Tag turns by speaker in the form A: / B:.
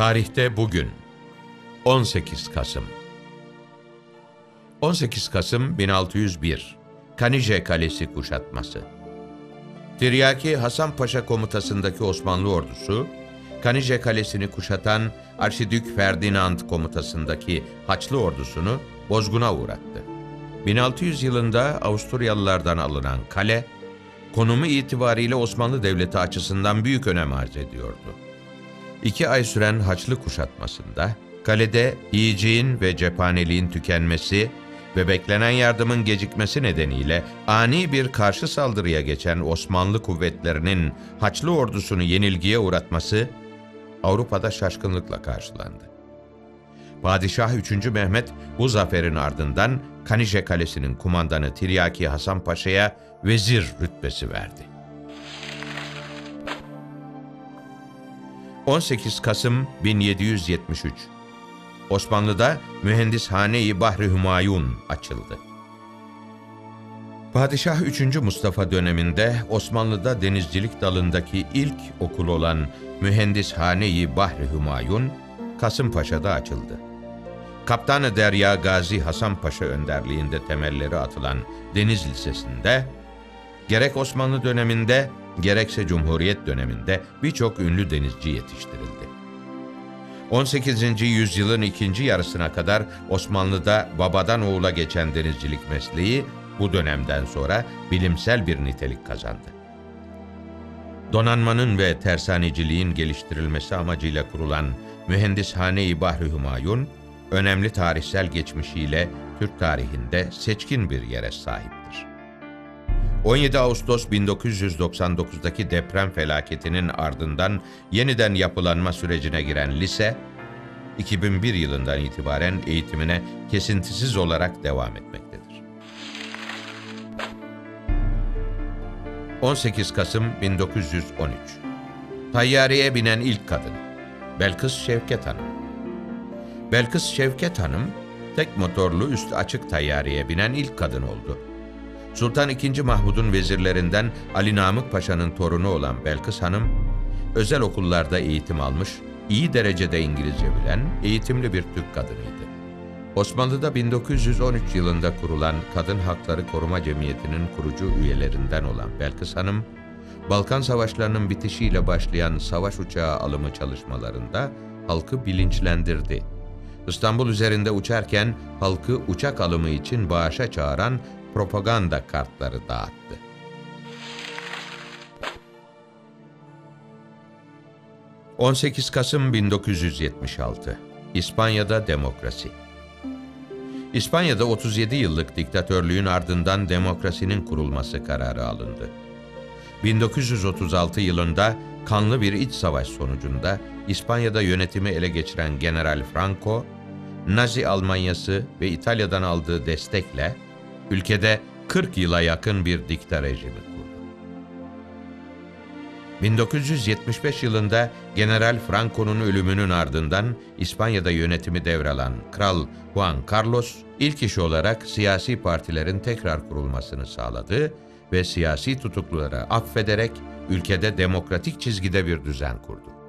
A: Tarihte bugün 18 Kasım 18 Kasım 1601 Kanije Kalesi kuşatması Tiryaki Hasan Paşa komutasındaki Osmanlı ordusu, Kanije Kalesi'ni kuşatan Arşidük Ferdinand komutasındaki Haçlı ordusunu bozguna uğrattı. 1600 yılında Avusturyalılardan alınan kale, konumu itibariyle Osmanlı Devleti açısından büyük önem arz ediyordu. İki ay süren Haçlı kuşatmasında, kalede yiyeceğin ve cephaneliğin tükenmesi ve beklenen yardımın gecikmesi nedeniyle ani bir karşı saldırıya geçen Osmanlı kuvvetlerinin Haçlı ordusunu yenilgiye uğratması Avrupa'da şaşkınlıkla karşılandı. Padişah 3. Mehmet bu zaferin ardından Kanije Kalesi'nin kumandanı Tiryaki Hasan Paşa'ya vezir rütbesi verdi. 18 Kasım 1773 Osmanlı'da Mühendishane-i Bahri Hümayun açıldı. Padişah 3. Mustafa döneminde Osmanlı'da denizcilik dalındaki ilk okul olan Mühendishane-i Bahri Hümayun, Kasımpaşa'da açıldı. Kaptanı Derya Gazi Hasan Paşa önderliğinde temelleri atılan Deniz Lisesi'nde, gerek Osmanlı döneminde gerekse Cumhuriyet döneminde birçok ünlü denizci yetiştirildi. 18. yüzyılın ikinci yarısına kadar Osmanlı'da babadan oğula geçen denizcilik mesleği bu dönemden sonra bilimsel bir nitelik kazandı. Donanmanın ve tersaneciliğin geliştirilmesi amacıyla kurulan Mühendishane-i Bahri Hümayun, önemli tarihsel geçmişiyle Türk tarihinde seçkin bir yere sahiptir. 17 Ağustos 1999'daki deprem felaketinin ardından yeniden yapılanma sürecine giren lise, 2001 yılından itibaren eğitimine kesintisiz olarak devam etmektedir. 18 Kasım 1913 Tayyareye binen ilk kadın Belkıs Şevket Hanım Belkıs Şevket Hanım, tek motorlu üst açık tayyareye binen ilk kadın oldu. Sultan II. Mahmud'un vezirlerinden Ali Namık Paşa'nın torunu olan Belkıs Hanım, özel okullarda eğitim almış, iyi derecede İngilizce bilen, eğitimli bir Türk kadınıydı. Osmanlı'da 1913 yılında kurulan Kadın Hakları Koruma Cemiyeti'nin kurucu üyelerinden olan Belkıs Hanım, Balkan Savaşları'nın bitişiyle başlayan savaş uçağı alımı çalışmalarında halkı bilinçlendirdi. İstanbul üzerinde uçarken halkı uçak alımı için bağışa çağıran propaganda kartları dağıttı. ...18 Kasım 1976... İspanya'da demokrasi. İspanya'da 37 yıllık diktatörlüğün ardından demokrasinin kurulması kararı alındı. 1936 yılında kanlı bir iç savaş sonucunda İspanya'da yönetimi ele geçiren General Franco, Nazi Almanyası ve İtalya'dan aldığı destekle ülkede 40 yıla yakın bir dikta rejimi kurdu. 1975 yılında General Franco'nun ölümünün ardından İspanya'da yönetimi devralan Kral Juan Carlos ilk iş olarak siyasi partilerin tekrar kurulmasını sağladı ve siyasi tutukluları affederek ülkede demokratik çizgide bir düzen kurdu.